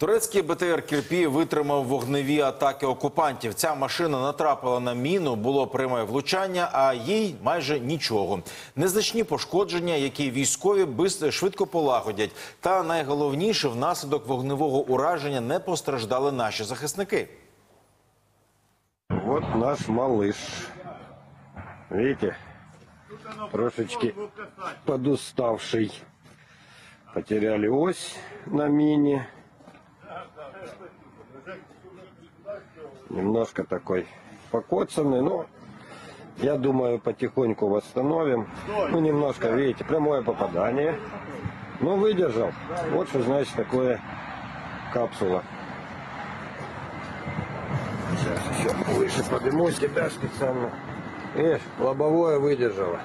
Турецький БТР Кірпі витримав вогневі атаки окупантів. Ця машина натрапила на міну, було пряме влучання, а їй майже нічого. Незначні пошкодження, які військові швидко полагодять. Та найголовніше, внаслідок вогневого ураження не постраждали наші захисники. Вот наш малыш. Видите? Трошечки подуставший. Потеряли ось на мине. Немножко такой покоцанный, но я думаю, потихоньку восстановим. Ну, немножко, видите, прямое попадание. Но выдержал. Вот что значит такое капсула. Сейчас еще выше поднимусь тебя специально. Видишь, лобовое выдержало.